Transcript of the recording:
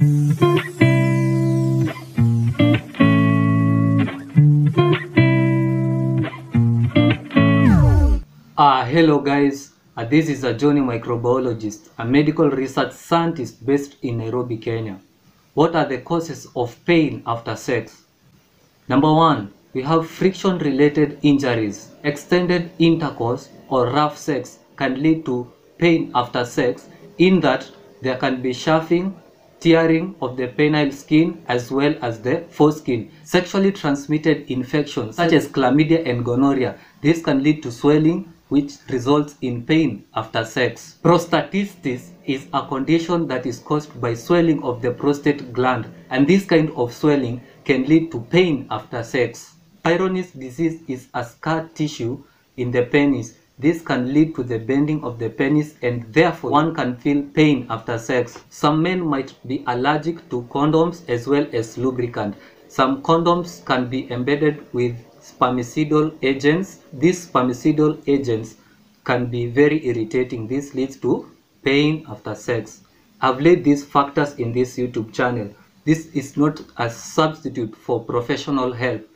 Uh, hello guys, uh, this is a Johnny microbiologist, a medical research scientist based in Nairobi, Kenya. What are the causes of pain after sex? Number one, we have friction related injuries. Extended intercourse or rough sex can lead to pain after sex in that there can be chafing, tearing of the penile skin as well as the foreskin. Sexually transmitted infections such as chlamydia and gonorrhea. This can lead to swelling which results in pain after sex. Prostatitis is a condition that is caused by swelling of the prostate gland and this kind of swelling can lead to pain after sex. Peyronie's disease is a scar tissue in the penis this can lead to the bending of the penis and therefore one can feel pain after sex. Some men might be allergic to condoms as well as lubricant. Some condoms can be embedded with spermicidal agents. These spermicidal agents can be very irritating. This leads to pain after sex. I've laid these factors in this YouTube channel. This is not a substitute for professional help.